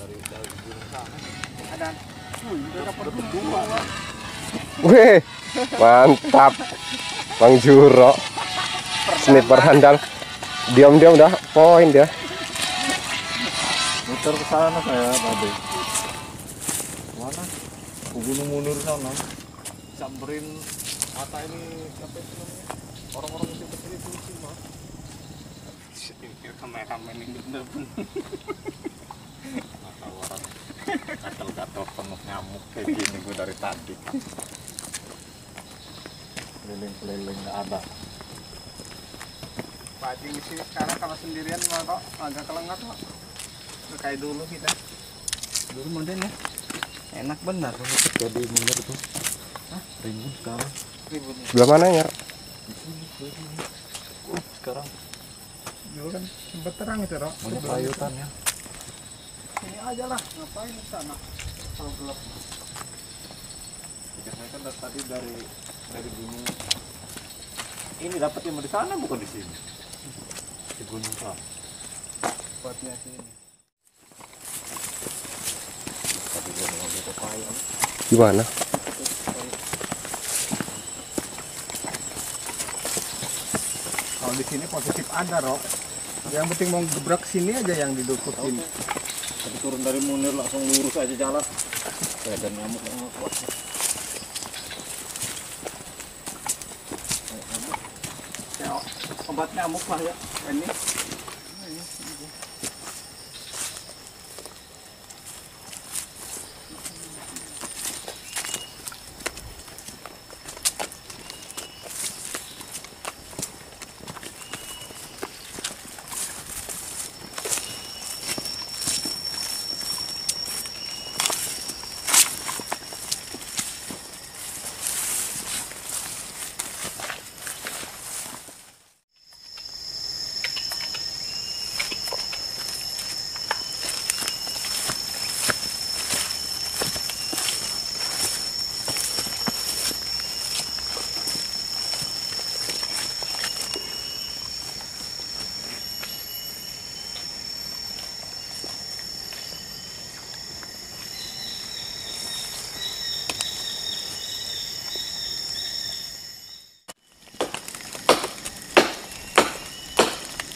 dari dari gunung sana. Ada. Wih, udah dapat dua. Wih, mantap. Bang Juro. Sniper handal. Diam-diam dah poin dia. Muter ke sana saya tadi. Mana? Ke Gunung Munir sana. Samperin mata ini apa itu namanya? Orang-orang yang kecil itu sih mah. Kameramen ini bener-bener. Gatel-gatel penuh nyamuk kayak gini gue dari tadi. Keliling-keliling nggak ada. Pajing di sini sekarang kalau sendirian mah kok agak kelengar kok. Nggak Kayak dulu kita. Dulu modelnya enak benar. Jadi munir tuh. Hah? Rimbun sekarang. Ribut. Sebelah mana ya? Uh, sekarang Dulu kan sempat terang itu, Rok. banyak layutan ya. Ini aja lah, ngapain di sana? Kalau gelap. Saya kan dari tadi dari dari gunung ini dapat yang di sana bukan di sini. Di gunung sana. Buatnya sini. Tadi gue mau ambil pepaya. Gimana? Kalau di sini positif ada, Rok. Yang penting mau gebrak sini aja yang didukutin. Tadi turun dari Munir langsung lurus aja jalan. Kayak ada nyamuk yang nggak kuat. Ya, obat nyamuk lah ya. Ini.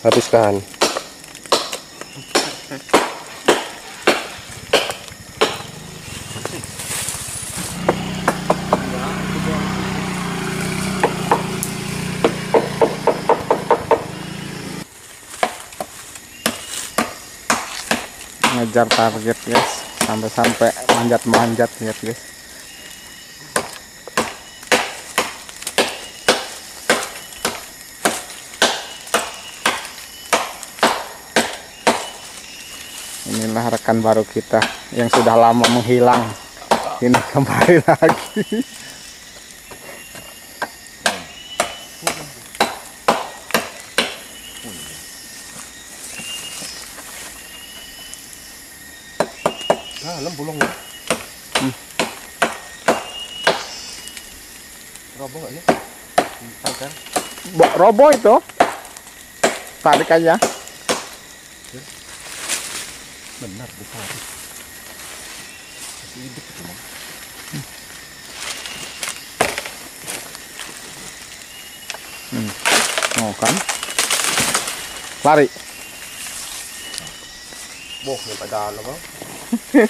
Habiskan. ngejar target guys sampai-sampai manjat-manjat lihat guys inilah rekan baru kita yang sudah lama menghilang. Ini kembali lagi. Dalam bolong ya. Robo nggak ya? itu. Tarik aja Benar bukan. Masih hidup itu mah. mau kan lari Boh, pada bang.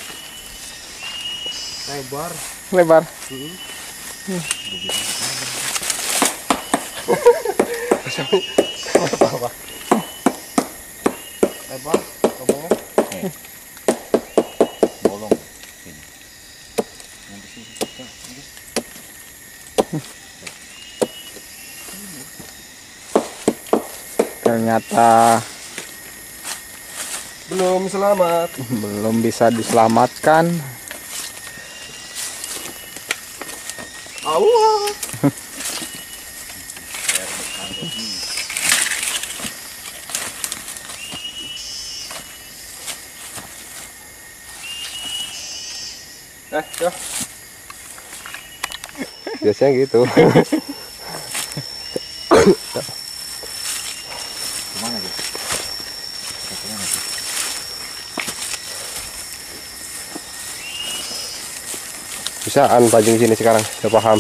Lebar. lebar Apa? Lebar. Robonya. Bolong. Sini. Yang di sini. Ini. ternyata Belum selamat. belum bisa diselamatkan Awah. eh biasanya gitu. Ke mana gitu ke mana gitu bisaan pancing sini sekarang. Udah paham.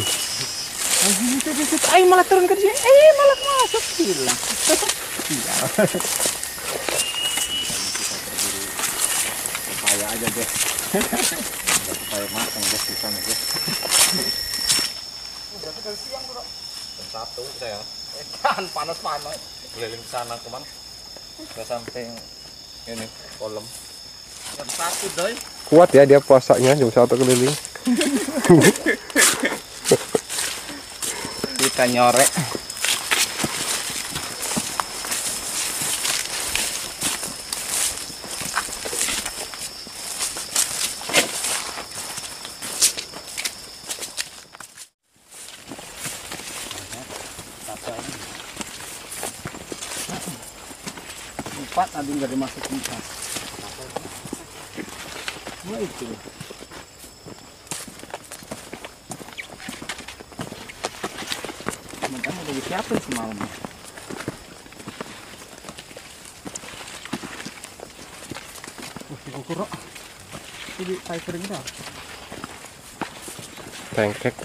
Ayo malah turun ke sini. Eh malah masuk. Hilang. Iya. Hilang aja deh ada papaya matang deh di sana deh. Jam satu saya Jangan panas-panas. keliling sana ke mana? Ke samping ini kolam. Jam satu doi. Kuat ya dia puasanya jam satu keliling. Kita nyorek. Empat tadi nggak dimasukin tas. Wah itu. Macam udah disiapin semalam. Wah, si kukurok. Jadi tai kering dah. Tengkek.